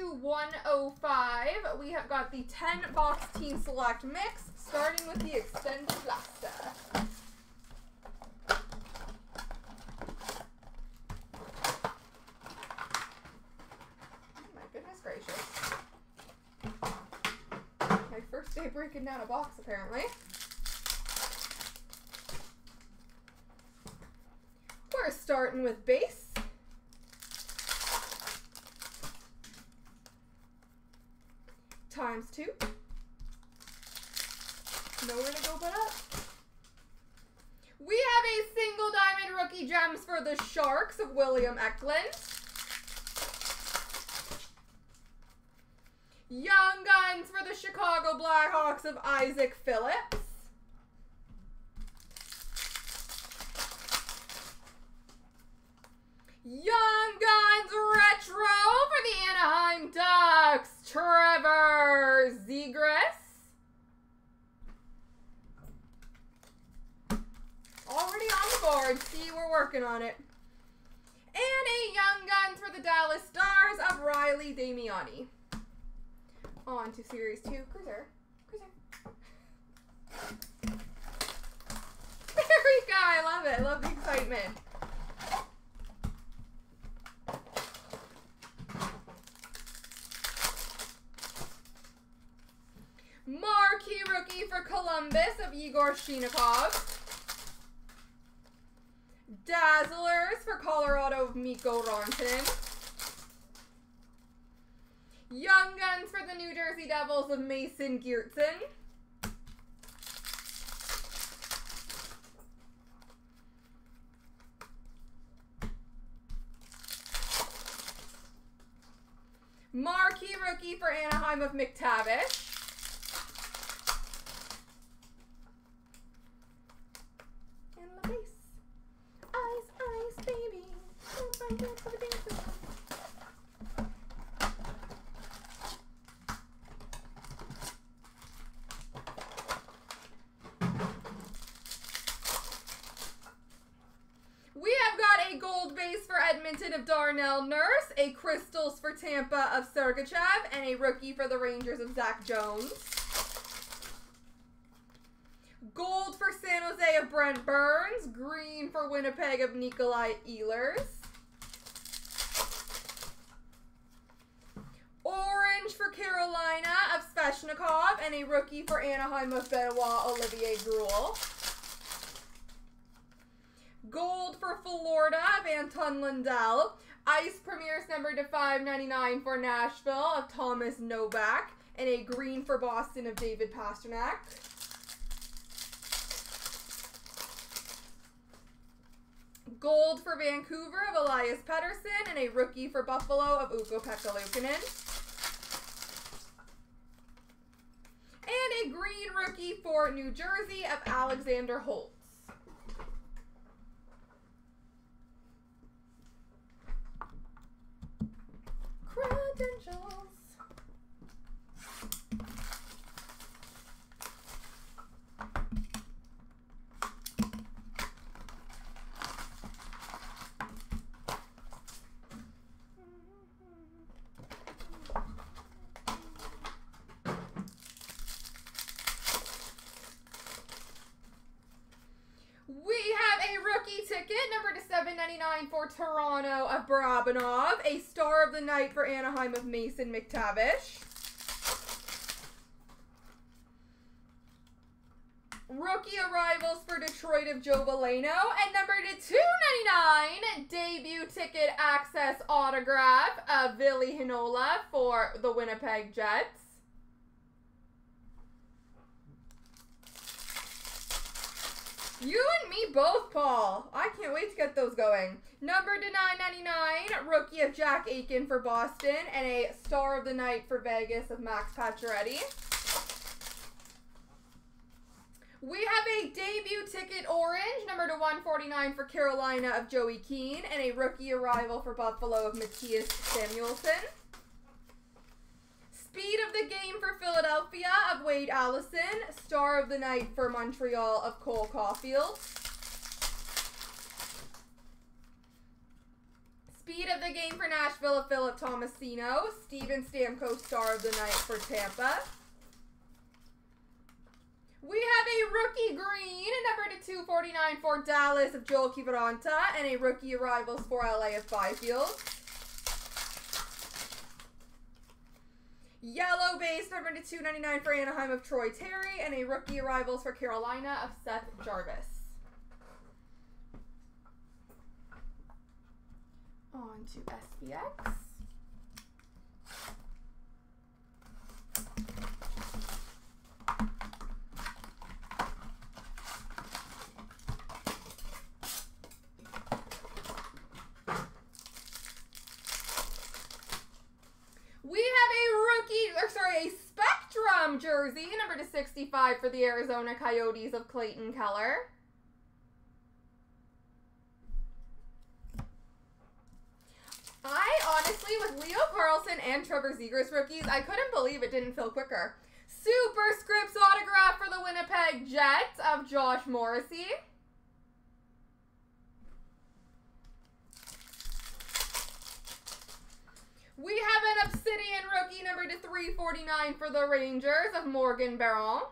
to 105, we have got the 10 box team select mix, starting with the extended blaster. My goodness gracious. My first day breaking down a box, apparently. We're starting with base. Nowhere to go but up. We have a single diamond rookie gems for the Sharks of William Eklund. Young Guns for the Chicago Blackhawks of Isaac Phillips. Young Guns Retro for the Anaheim Ducks, Trevor Zegras. Already on the board. See, we're working on it. And a Young Guns for the Dallas Stars of Riley Damiani. On to Series 2. Cruiser. Cruiser. There we go. I love it. I love the excitement. Rookie for Columbus of Igor Chinakhov. Dazzlers for Colorado of Mikko Rantanen. Young Guns for the New Jersey Devils of Mason Geertsen. Marquee rookie for Anaheim of McTavish. And the base. Ice, ice, baby. We have got a gold base for Edmonton of Darnell Nurse, a crystals for Tampa of Sergachev, and a rookie for the Rangers of Zach Jones. Gold for San Jose of Brent Burns. Green for Winnipeg of Nikolai Ehlers. Orange for Carolina of Svechnikov. And a rookie for Anaheim of Benoit Olivier Groulx. Gold for Florida of Anton Lundell. Ice Premier's number to 599 for Nashville of Thomas Novak. And a green for Boston of David Pastrnak. Gold for Vancouver of Elias Pettersson, and a rookie for Buffalo of Ukko-Pekka Luukkonen. And a green rookie for New Jersey of Alexander Holtz. Credentials. We have a rookie ticket, number to 799 for Toronto of Barabanov. A star of the night for Anaheim of Mason McTavish. Rookie arrivals for Detroit of Joe Veleno. And number to 299, debut ticket access autograph of Ville Heinola for the Winnipeg Jets. You and me both, Paul. I can't wait to get those going. Number to 999, rookie of Jack Ahcan for Boston, and a star of the night for Vegas of Max Pacioretty. We have a debut ticket orange, number to 149 for Carolina of Joey Keane, and a rookie arrival for Buffalo of Mattias Samuelsson. Of the game for Philadelphia of Wade Allison. Star of the night for Montreal of Cole Caufield. speed of the game for Nashville of Philip Tomasino. Steven Stamkos, star of the night for Tampa. We have a rookie green, number to 249 for Dallas of Joel Kiviranta, and a rookie arrivals for LA of Byfield. Yellow base, number to 299 for Anaheim of Troy Terry, and a rookie arrivals for Carolina of Seth Jarvis. On to SPX. We have a rookie, or sorry, a Spectrum jersey, number to 65 for the Arizona Coyotes of Clayton Keller. I honestly, with Leo Carlsson and Trevor Zegras rookies, I couldn't believe it didn't fill quicker. Super Superscripts autograph for the Winnipeg Jets of Josh Morrissey. We have an Number to 349 for the Rangers of Morgan Barron.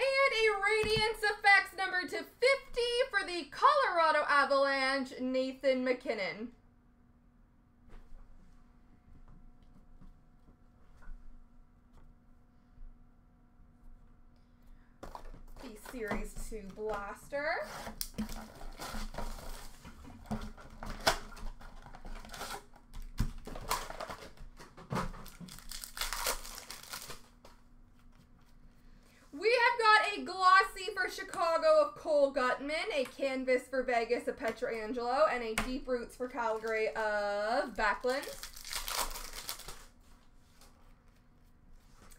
And a Radiance Effects number to 50 for the Colorado Avalanche, Nathan MacKinnon. The Series 2 Blaster. We have got a glossy for Chicago of Cole Gutman, a canvas for Vegas of Pietrangelo, and a deep roots for Calgary of Backlund.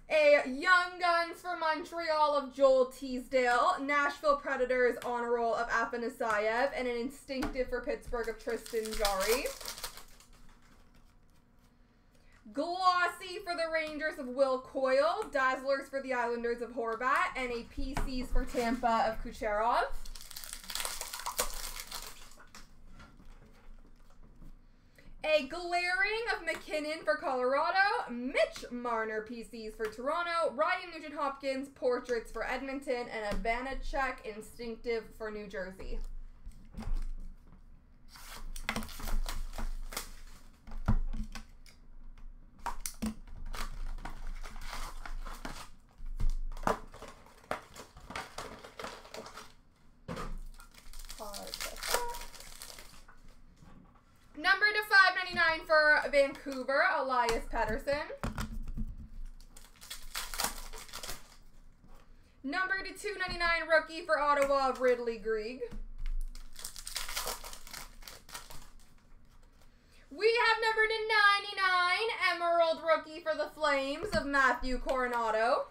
A Young Guns for Montreal of Joel Teasdale, Nashville Predators honor roll of Afanasyev, and an instinctive for Pittsburgh of Tristan Jarry. Glossy for the Rangers of Will Cuylle, Dazzlers for the Islanders of Horvat, and a PCs for Tampa of Kucherov. A glaring of MacKinnon for Colorado, Mitch Marner PCs for Toronto, Ryan Nugent Hopkins portraits for Edmonton, and a Vanecek instinctive for New Jersey. Number to 599 for Vancouver, Elias Pettersson. Number to 299 rookie for Ottawa, of Ridly Greig. We have number to 99 Emerald rookie for the Flames of Matthew Coronato.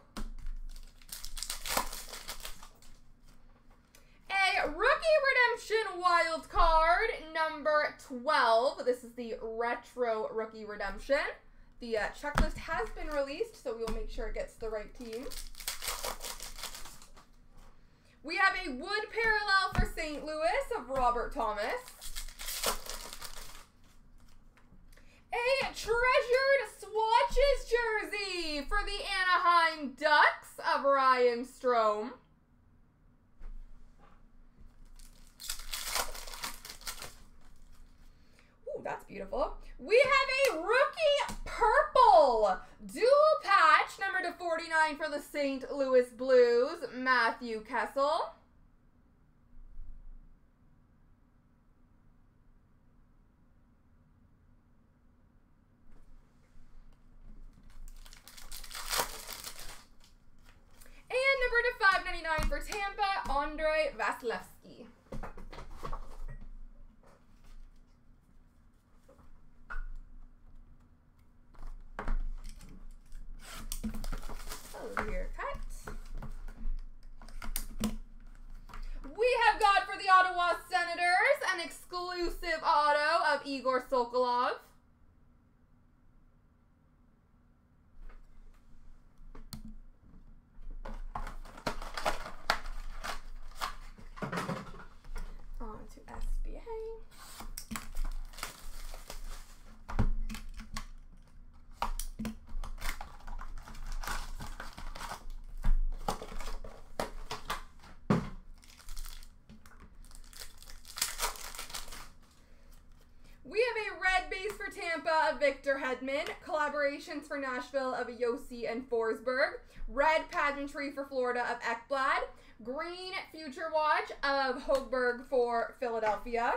A rookie redemption wild card number 12. This is the retro rookie redemption. The uh, checklist has been released, so we will make sure it gets the right team. We have a wood parallel for St. Louis of Robert Thomas. A treasured swatches jersey for the Anaheim Ducks of Ryan Strome. Ooh, that's beautiful. We have a rookie purple dual patch, number to 49 for the St. Louis Blues, Kessel. And number to 599 for Tampa, Andre Vasilevskiy. Oh, Clear cut. We have got for the Ottawa Senators an exclusive auto of Igor Sokolov. SBA. We have a red base for Tampa of Victor Hedman, collaborations for Nashville of Josi and Forsberg, red pageantry for Florida of Ekblad, green future watch of Hogberg for Philadelphia.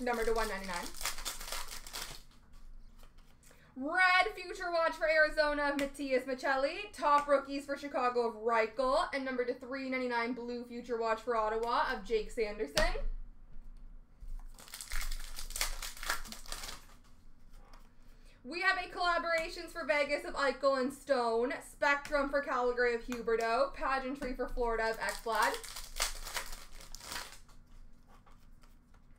Number to 199. Red Future Watch for Arizona of Matias Maccelli. Top rookies for Chicago of Reichel. And number to 399 Blue Future Watch for Ottawa of Jake Sanderson. We have a collaborations for Vegas of Eichel and Stone. Spectrum for Calgary of Huberdeau. Pageantry for Florida of Ekblad.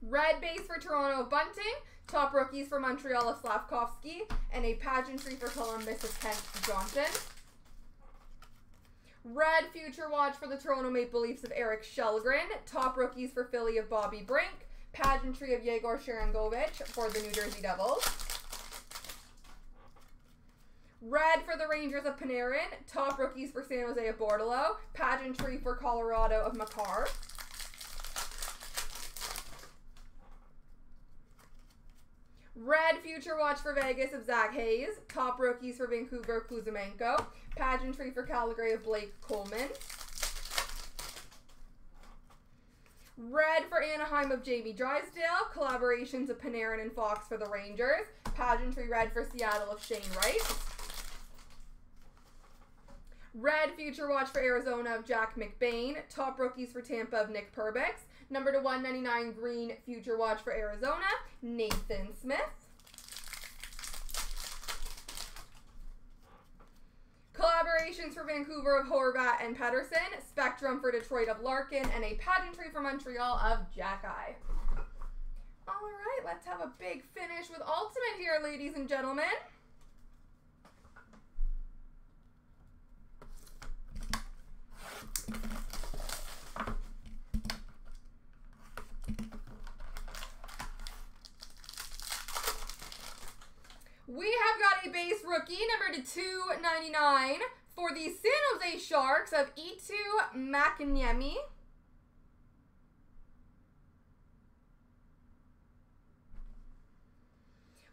Red base for Toronto of Bunting. Top rookies for Montreal of Slavkovsky. And a pageantry for Columbus of Kent Johnson. Red future watch for the Toronto Maple Leafs of Erik Kallgren. Top rookies for Philly of Bobby Brink. Pageantry of Yegor Sharangovich for the New Jersey Devils. Red for the Rangers of Panarin. Top rookies for San Jose of Bordeleau. Pageantry for Colorado of Makar. Red Future Watch for Vegas of Zach Hayes. Top rookies for Vancouver Kuzmenko. Pageantry for Calgary of Blake Coleman. Red for Anaheim of Jamie Drysdale. Collaborations of Panarin and Fox for the Rangers. Pageantry red for Seattle of Shane Wright. Red Future Watch for Arizona of Jack McBain. Top rookies for Tampa of Nick Perbix. Number to 199 Green Future Watch for Arizona, Nathan Smith. Collaborations for Vancouver of Horvat and Pedersen. Spectrum for Detroit of Larkin. And a pageantry for Montreal of Xhekaj. All right, let's have a big finish with Ultimate here, ladies and gentlemen. We have got a base rookie, number to 299 for the San Jose Sharks of Eetu Makiniemi.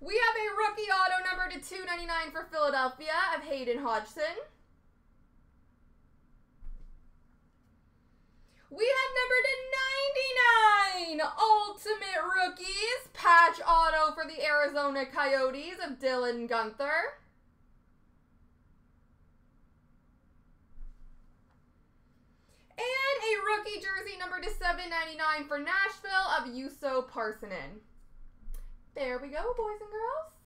We have a rookie auto number to 299 for Philadelphia of Hayden Hodgson. We have number to 99 Ultimate Rookies patch auto for the Arizona Coyotes of Dylan Guenther. And a rookie jersey number to 799 for Nashville of Juuso Parssinen. There we go, boys and girls.